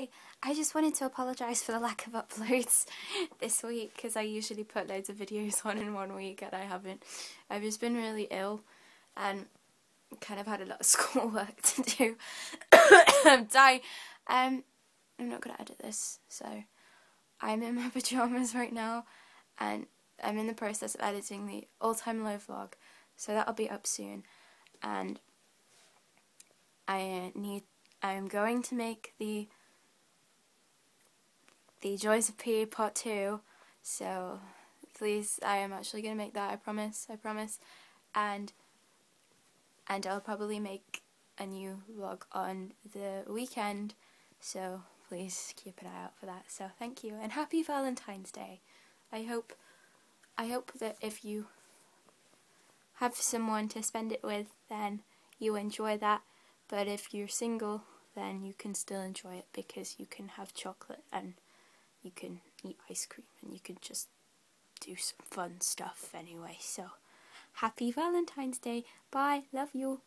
hi! I just wanted to apologise for the lack of uploads this week because I usually put loads of videos on in one week and I haven't. I've just been really ill and kind of had a lot of schoolwork to do. Die. Um, I'm not going to edit this, so I'm in my pyjamas right now and I'm in the process of editing the All Time Low vlog, so that'll be up soon. And I need I'm going to make the the Joys of P part 2 so please I am actually going to make that I promise I promise. And and I'll probably make a new vlog on the weekend. So please keep an eye out for that. So thank you and happy Valentine's Day. I hope I hope that if you have someone to spend it with then you enjoy that. But if you're single, then you can still enjoy it because you can have chocolate and you can eat ice cream and you can just do some fun stuff anyway. So, happy Valentine's Day. Bye. Love you.